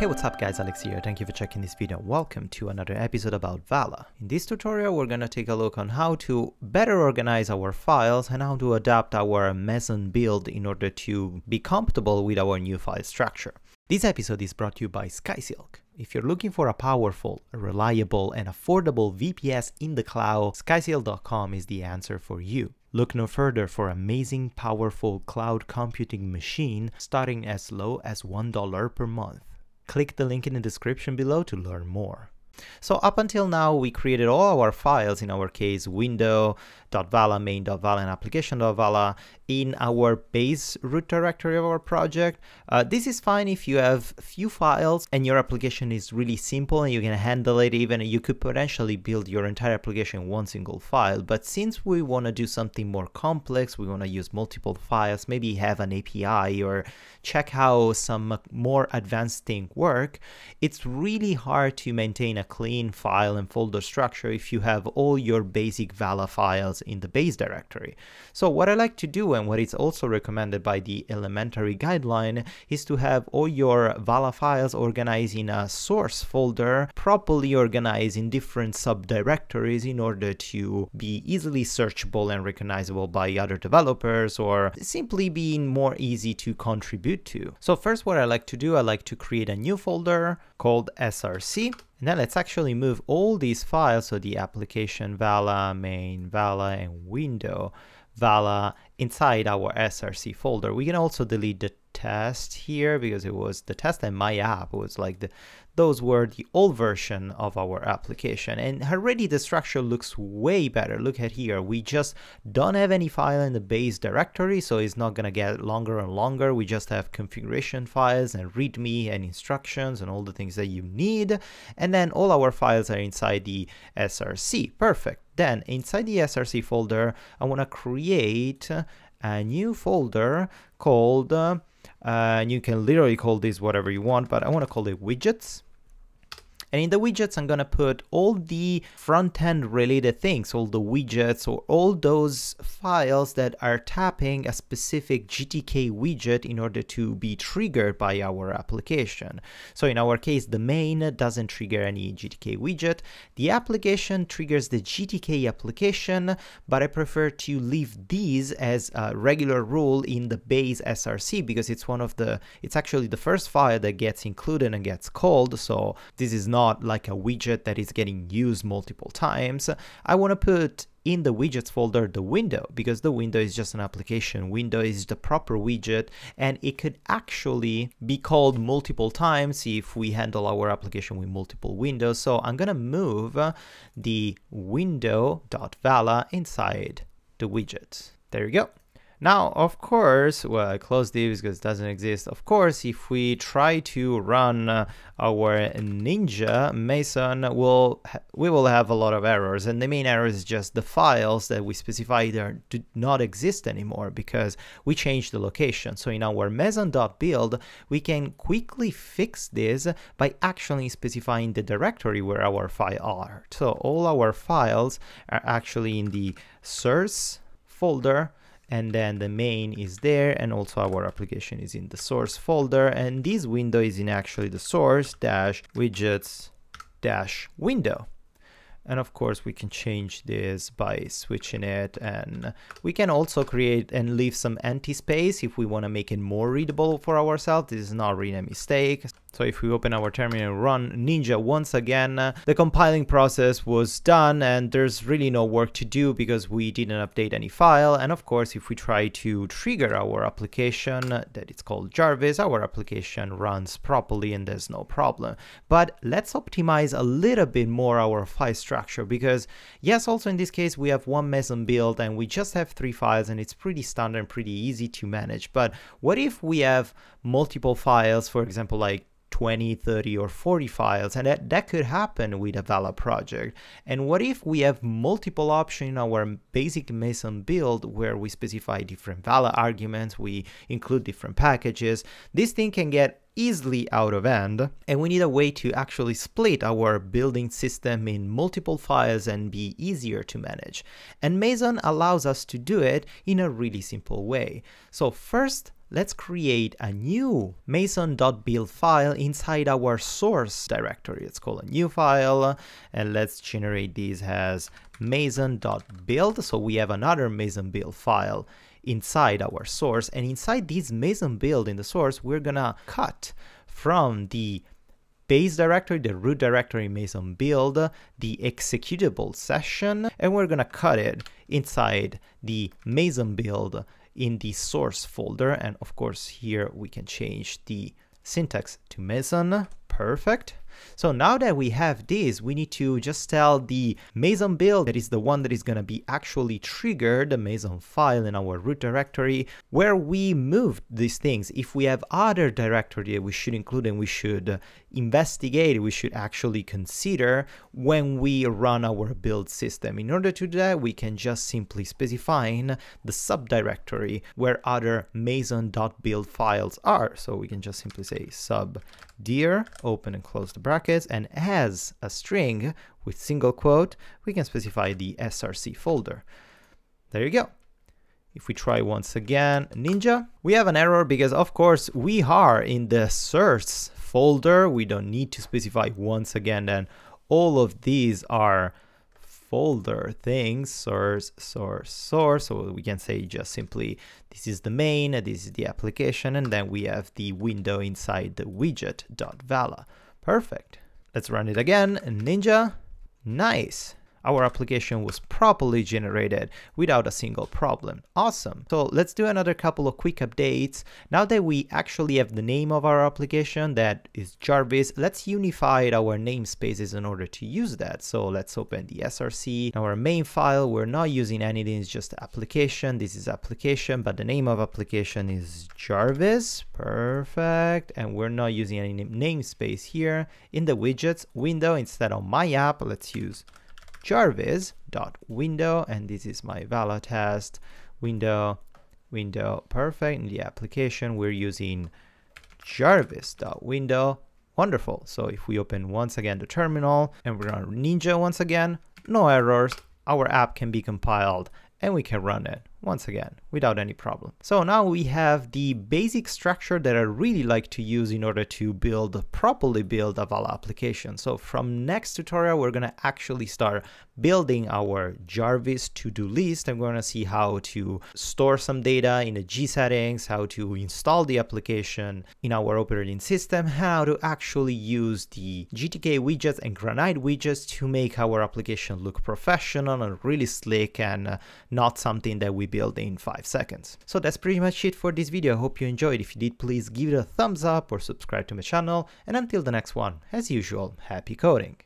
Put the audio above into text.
Hey what's up guys, Alex here, thank you for checking this video. Welcome to another episode about Vala. In this tutorial we're gonna take a look on how to better organize our files and how to adapt our Meson build in order to be comfortable with our new file structure. This episode is brought to you by SkySilk. If you're looking for a powerful, reliable, and affordable VPS in the cloud, skysilk.com is the answer for you. Look no further for amazing, powerful cloud computing machine starting as low as $1 per month. Click the link in the description below to learn more. So up until now, we created all our files, in our case, window.vala, main.vala, and application.vala in our base root directory of our project. Uh, this is fine if you have few files and your application is really simple and you can handle it even you could potentially build your entire application in one single file. But since we want to do something more complex, we want to use multiple files, maybe have an API or check how some more advanced things work, it's really hard to maintain a clean file and folder structure if you have all your basic Vala files in the base directory. So what I like to do and what is also recommended by the elementary guideline is to have all your Vala files organized in a source folder, properly organized in different subdirectories in order to be easily searchable and recognizable by other developers or simply being more easy to contribute to. So first what I like to do, I like to create a new folder called src then let's actually move all these files, so the application Vala, main Vala, and window Vala inside our src folder. We can also delete the test here because it was the test and my app was like the those were the old version of our application. And already the structure looks way better. Look at here. We just don't have any file in the base directory so it's not gonna get longer and longer. We just have configuration files and readme and instructions and all the things that you need. And then all our files are inside the src perfect. Then inside the src folder i want to create a new folder called uh, Uh, and you can literally call this whatever you want, but I want to call it widgets. And in the widgets, I'm gonna put all the front-end related things, all the widgets or all those files that are tapping a specific GTK widget in order to be triggered by our application. So in our case, the main doesn't trigger any GTK widget. The application triggers the GTK application, but I prefer to leave these as a regular rule in the base SRC because it's one of the, it's actually the first file that gets included and gets called. So this is not not like a widget that is getting used multiple times. I want to put in the widgets folder the window because the window is just an application. Window is the proper widget and it could actually be called multiple times if we handle our application with multiple windows. So I'm going to move the window.vala inside the widget. There you go. Now, of course, well, I close this because it doesn't exist. Of course, if we try to run uh, our Ninja Meson, we'll we will have a lot of errors. And the main error is just the files that we specify there do not exist anymore because we changed the location. So in our meson.build, we can quickly fix this by actually specifying the directory where our files are. So all our files are actually in the source folder and then the main is there and also our application is in the source folder and this window is in actually the source dash widgets dash window. And of course we can change this by switching it and we can also create and leave some empty space if we want to make it more readable for ourselves. This is not really a mistake so if we open our terminal and run Ninja once again, uh, the compiling process was done and there's really no work to do because we didn't update any file. And of course, if we try to trigger our application that it's called Jarvis, our application runs properly and there's no problem. But let's optimize a little bit more our file structure because yes, also in this case, we have one Meson build and we just have three files and it's pretty standard and pretty easy to manage. But what if we have multiple files, for example, like 20, 30, or 40 files, and that, that could happen with a Vala project. And what if we have multiple options in our basic Meson build where we specify different Vala arguments, we include different packages. This thing can get easily out of hand and we need a way to actually split our building system in multiple files and be easier to manage. And Meson allows us to do it in a really simple way. So first, let's create a new meson.build file inside our source directory. Let's call a new file and let's generate this as meson.build. So we have another meson build file inside our source and inside this meson build in the source, we're gonna cut from the base directory, the root directory meson build, the executable session, and we're gonna cut it inside the meson build in the source folder. And of course, here we can change the syntax to Meson. Perfect. So now that we have this, we need to just tell the Meson build that is the one that is going to be actually triggered, the Meson file in our root directory, where we moved these things. If we have other directory that we should include and we should investigate, we should actually consider when we run our build system. In order to do that, we can just simply specifying the subdirectory where other meson.build files are. So we can just simply say sub dir, open and close the brackets, and as a string with single quote, we can specify the src folder. There you go. If we try once again Ninja, we have an error because of course we are in the source folder. We don't need to specify once again then all of these are folder things, source, source, source. So we can say just simply, this is the main, this is the application, and then we have the window inside the widget.vala. Perfect. Let's run it again, Ninja. Nice our application was properly generated without a single problem. Awesome. So let's do another couple of quick updates. Now that we actually have the name of our application that is Jarvis, let's unify our namespaces in order to use that. So let's open the SRC. Our main file, we're not using anything, it's just application. This is application, but the name of application is Jarvis. Perfect. And we're not using any namespace here. In the widgets window, instead of my app, let's use jarvis.window, and this is my Vala test window, window, perfect. In the application, we're using jarvis.window. Wonderful. So if we open once again the terminal and we run Ninja once again, no errors, our app can be compiled and we can run it once again without any problem. So now we have the basic structure that I really like to use in order to build, properly build a Vala application. So from next tutorial, we're gonna actually start building our Jarvis to-do list. I'm gonna see how to store some data in the G settings, how to install the application in our operating system, how to actually use the GTK widgets and Granite widgets to make our application look professional and really slick and uh, not something that we build in 5 seconds. So that's pretty much it for this video, I hope you enjoyed. If you did, please give it a thumbs up or subscribe to my channel, and until the next one, as usual, happy coding!